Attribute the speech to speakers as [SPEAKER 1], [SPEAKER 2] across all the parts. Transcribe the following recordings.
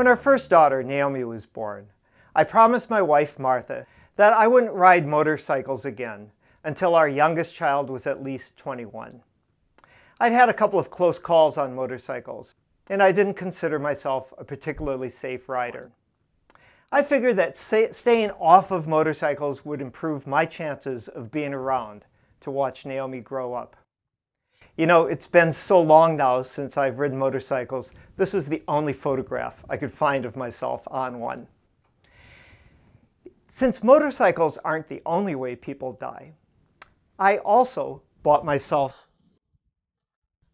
[SPEAKER 1] When our first daughter, Naomi, was born, I promised my wife, Martha, that I wouldn't ride motorcycles again until our youngest child was at least 21. I'd had a couple of close calls on motorcycles, and I didn't consider myself a particularly safe rider. I figured that staying off of motorcycles would improve my chances of being around to watch Naomi grow up. You know, it's been so long now since I've ridden motorcycles, this was the only photograph I could find of myself on one. Since motorcycles aren't the only way people die, I also bought myself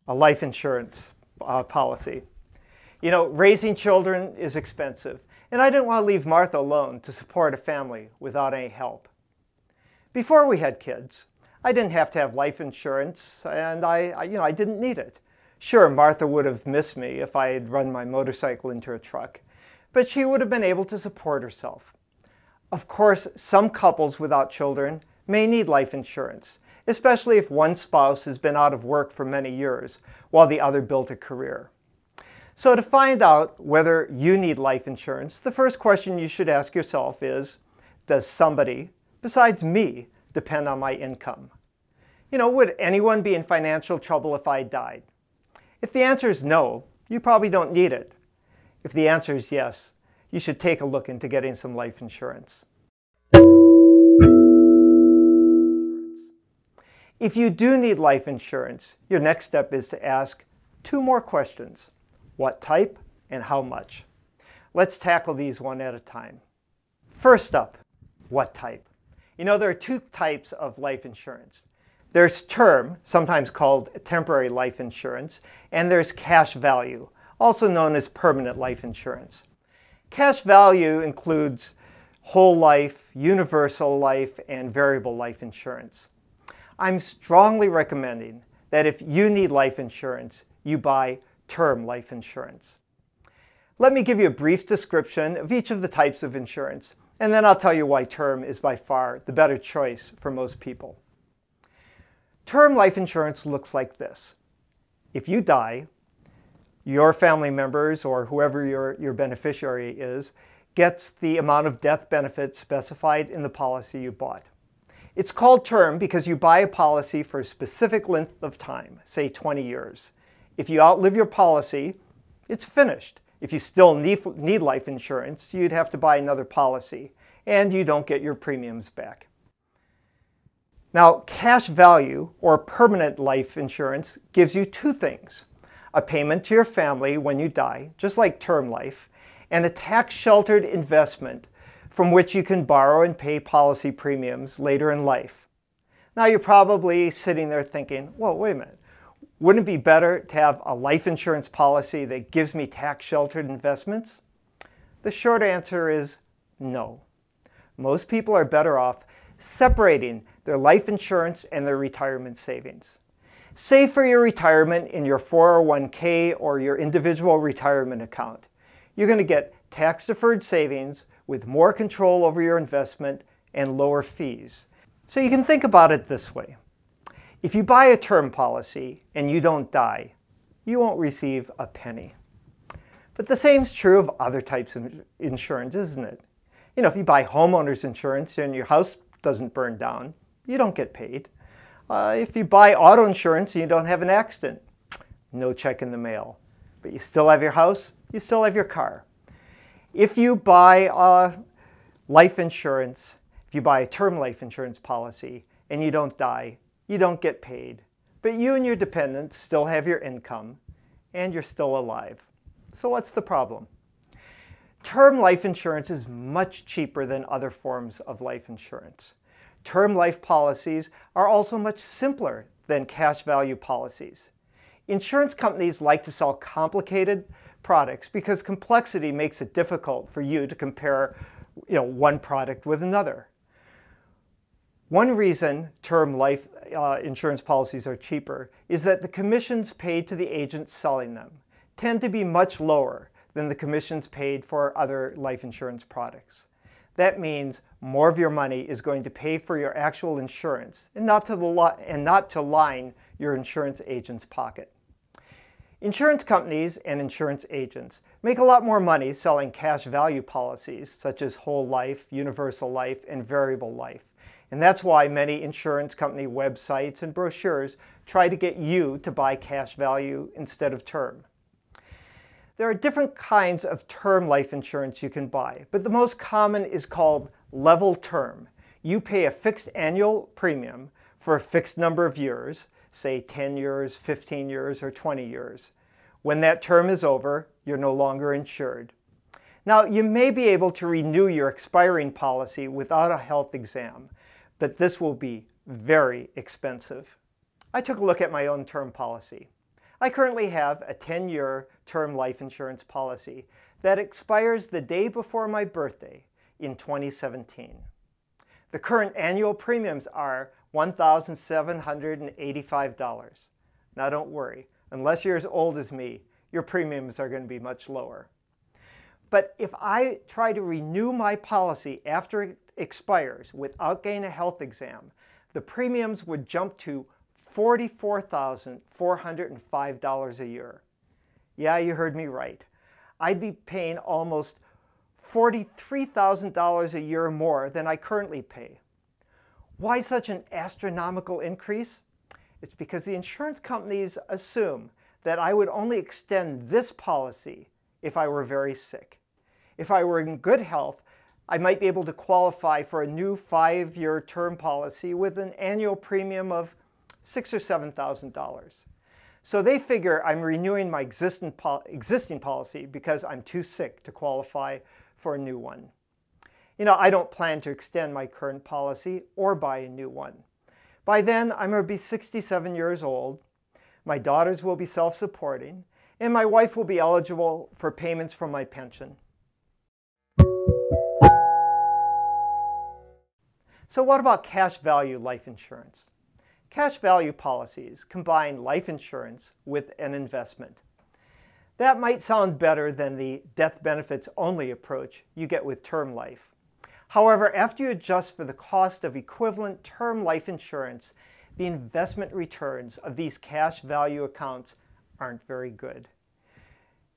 [SPEAKER 1] a life insurance uh, policy. You know, raising children is expensive, and I didn't want to leave Martha alone to support a family without any help. Before we had kids, I didn't have to have life insurance, and I, I, you know, I didn't need it. Sure, Martha would have missed me if I had run my motorcycle into a truck, but she would have been able to support herself. Of course, some couples without children may need life insurance, especially if one spouse has been out of work for many years while the other built a career. So to find out whether you need life insurance, the first question you should ask yourself is, does somebody, besides me, depend on my income? You know, would anyone be in financial trouble if I died? If the answer is no, you probably don't need it. If the answer is yes, you should take a look into getting some life insurance. If you do need life insurance, your next step is to ask two more questions what type, and how much. Let's tackle these one at a time. First up, what type? You know, there are two types of life insurance. There's term, sometimes called temporary life insurance, and there's cash value, also known as permanent life insurance. Cash value includes whole life, universal life, and variable life insurance. I'm strongly recommending that if you need life insurance, you buy term life insurance. Let me give you a brief description of each of the types of insurance, and then I'll tell you why term is by far the better choice for most people. Term life insurance looks like this. If you die, your family members or whoever your, your beneficiary is gets the amount of death benefit specified in the policy you bought. It's called term because you buy a policy for a specific length of time, say 20 years. If you outlive your policy, it's finished. If you still need, need life insurance, you'd have to buy another policy, and you don't get your premiums back. Now, cash value, or permanent life insurance, gives you two things. A payment to your family when you die, just like term life, and a tax-sheltered investment from which you can borrow and pay policy premiums later in life. Now, you're probably sitting there thinking, well, wait a minute. Wouldn't it be better to have a life insurance policy that gives me tax-sheltered investments? The short answer is no. Most people are better off separating their life insurance and their retirement savings. Save for your retirement in your 401k or your individual retirement account. You're going to get tax-deferred savings with more control over your investment and lower fees. So you can think about it this way. If you buy a term policy and you don't die, you won't receive a penny. But the same is true of other types of insurance, isn't it? You know, if you buy homeowner's insurance and your house doesn't burn down, you don't get paid. Uh, if you buy auto insurance and you don't have an accident, no check in the mail. But you still have your house, you still have your car. If you buy uh, life insurance, if you buy a term life insurance policy and you don't die, you don't get paid, but you and your dependents still have your income and you're still alive. So what's the problem? Term life insurance is much cheaper than other forms of life insurance. Term life policies are also much simpler than cash value policies. Insurance companies like to sell complicated products because complexity makes it difficult for you to compare you know, one product with another. One reason term life uh, insurance policies are cheaper is that the commissions paid to the agents selling them tend to be much lower than the commissions paid for other life insurance products. That means more of your money is going to pay for your actual insurance and not to, the and not to line your insurance agent's pocket. Insurance companies and insurance agents make a lot more money selling cash value policies such as whole life, universal life, and variable life. And that's why many insurance company websites and brochures try to get you to buy cash value instead of term. There are different kinds of term life insurance you can buy, but the most common is called level term. You pay a fixed annual premium for a fixed number of years, say 10 years, 15 years, or 20 years. When that term is over, you're no longer insured. Now, you may be able to renew your expiring policy without a health exam, but this will be very expensive. I took a look at my own term policy. I currently have a 10-year term life insurance policy that expires the day before my birthday in 2017. The current annual premiums are $1,785. Now don't worry, unless you're as old as me, your premiums are going to be much lower. But if I try to renew my policy after it expires without getting a health exam, the premiums would jump to $44,405 a year. Yeah, you heard me right. I'd be paying almost $43,000 a year more than I currently pay. Why such an astronomical increase? It's because the insurance companies assume that I would only extend this policy if I were very sick. If I were in good health, I might be able to qualify for a new five-year term policy with an annual premium of six or seven thousand dollars. So they figure I'm renewing my existing, po existing policy because I'm too sick to qualify for a new one. You know, I don't plan to extend my current policy or buy a new one. By then, I'm going to be 67 years old, my daughters will be self-supporting, and my wife will be eligible for payments from my pension. So what about cash value life insurance? Cash value policies combine life insurance with an investment. That might sound better than the death benefits only approach you get with term life. However, after you adjust for the cost of equivalent term life insurance, the investment returns of these cash value accounts aren't very good.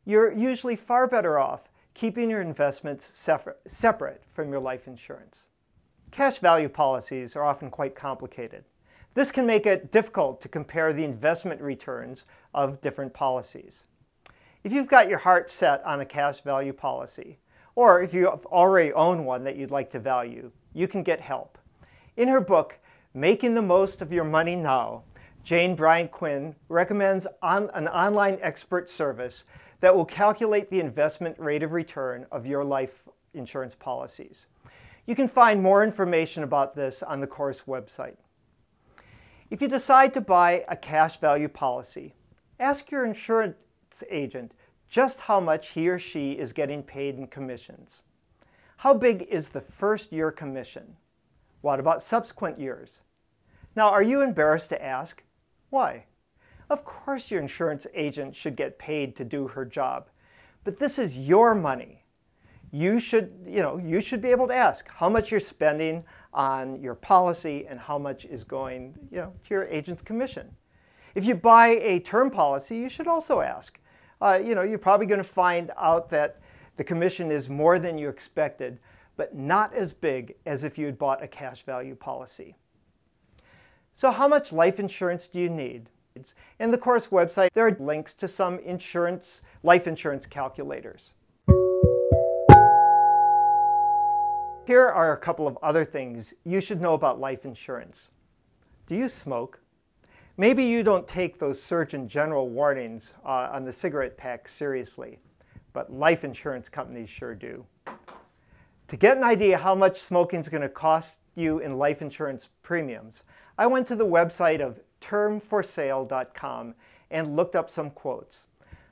[SPEAKER 1] You're usually far better off keeping your investments separate from your life insurance. Cash value policies are often quite complicated. This can make it difficult to compare the investment returns of different policies. If you've got your heart set on a cash value policy, or if you already own one that you'd like to value, you can get help. In her book, Making the Most of Your Money Now, Jane Bryant Quinn recommends on an online expert service that will calculate the investment rate of return of your life insurance policies. You can find more information about this on the course website. If you decide to buy a cash value policy, ask your insurance agent just how much he or she is getting paid in commissions. How big is the first year commission? What about subsequent years? Now, are you embarrassed to ask? Why? Of course your insurance agent should get paid to do her job, but this is your money. You should, you know, you should be able to ask how much you're spending on your policy and how much is going you know, to your agent's commission. If you buy a term policy, you should also ask. Uh, you know, you're probably going to find out that the commission is more than you expected, but not as big as if you had bought a cash value policy. So how much life insurance do you need? In the course website, there are links to some insurance, life insurance calculators. Here are a couple of other things you should know about life insurance. Do you smoke? Maybe you don't take those Surgeon General warnings uh, on the cigarette pack seriously, but life insurance companies sure do. To get an idea how much smoking is going to cost you in life insurance premiums, I went to the website of termforsale.com and looked up some quotes.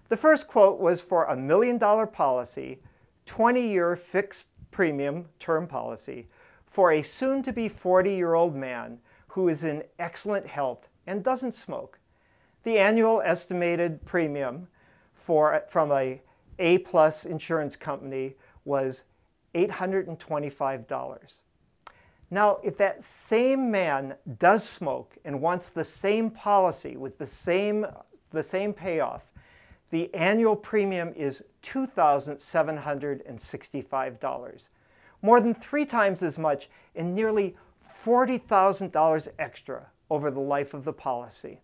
[SPEAKER 1] The first quote was for a million dollar policy, 20 year fixed premium term policy for a soon-to-be 40-year-old man who is in excellent health and doesn't smoke. The annual estimated premium for, from a A-plus insurance company was $825. Now, if that same man does smoke and wants the same policy with the same, the same payoff, the annual premium is $2,765, more than three times as much and nearly $40,000 extra over the life of the policy.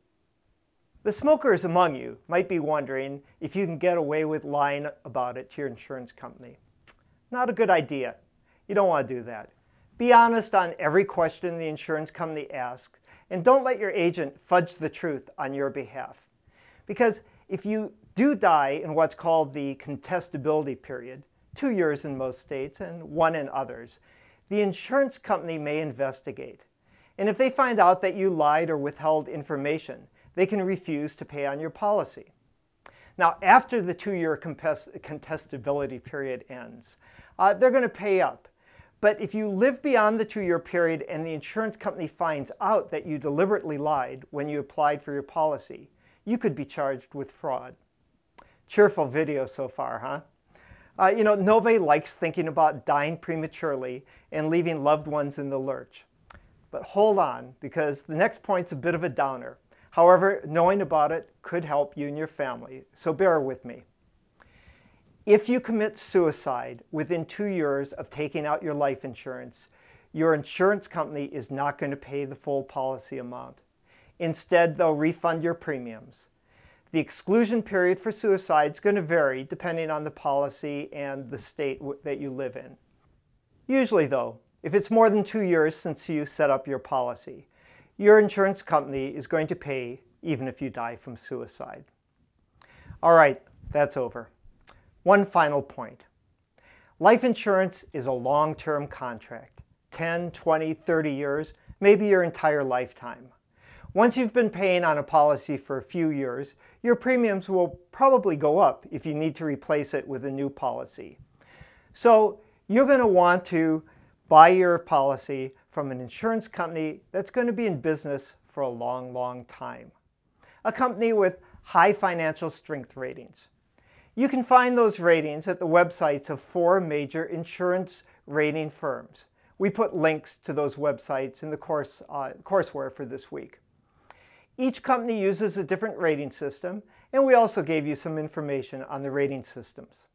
[SPEAKER 1] The smokers among you might be wondering if you can get away with lying about it to your insurance company. Not a good idea. You don't want to do that. Be honest on every question the insurance company asks, and don't let your agent fudge the truth on your behalf. Because if you do die in what's called the contestability period, two years in most states and one in others, the insurance company may investigate. And if they find out that you lied or withheld information, they can refuse to pay on your policy. Now, after the two-year contestability period ends, uh, they're going to pay up. But if you live beyond the two-year period and the insurance company finds out that you deliberately lied when you applied for your policy, you could be charged with fraud. Cheerful video so far, huh? Uh, you know, nobody likes thinking about dying prematurely and leaving loved ones in the lurch. But hold on, because the next point's a bit of a downer. However, knowing about it could help you and your family, so bear with me. If you commit suicide within two years of taking out your life insurance, your insurance company is not going to pay the full policy amount. Instead, they'll refund your premiums. The exclusion period for suicide is going to vary depending on the policy and the state that you live in. Usually though, if it's more than two years since you set up your policy, your insurance company is going to pay even if you die from suicide. All right, that's over. One final point. Life insurance is a long-term contract, 10, 20, 30 years, maybe your entire lifetime. Once you've been paying on a policy for a few years, your premiums will probably go up if you need to replace it with a new policy. So you're going to want to buy your policy from an insurance company that's going to be in business for a long, long time. A company with high financial strength ratings. You can find those ratings at the websites of four major insurance rating firms. We put links to those websites in the course, uh, courseware for this week. Each company uses a different rating system, and we also gave you some information on the rating systems.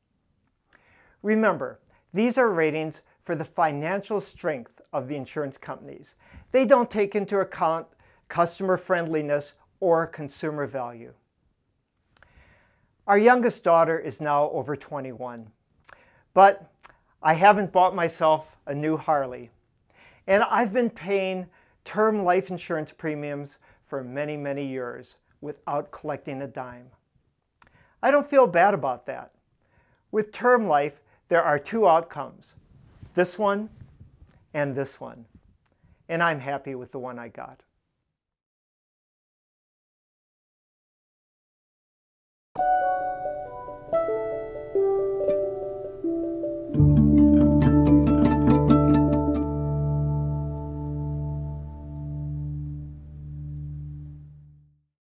[SPEAKER 1] Remember, these are ratings for the financial strength of the insurance companies. They don't take into account customer friendliness or consumer value. Our youngest daughter is now over 21, but I haven't bought myself a new Harley. And I've been paying term life insurance premiums for many, many years without collecting a dime. I don't feel bad about that. With term life, there are two outcomes this one and this one. And I'm happy with the one I got.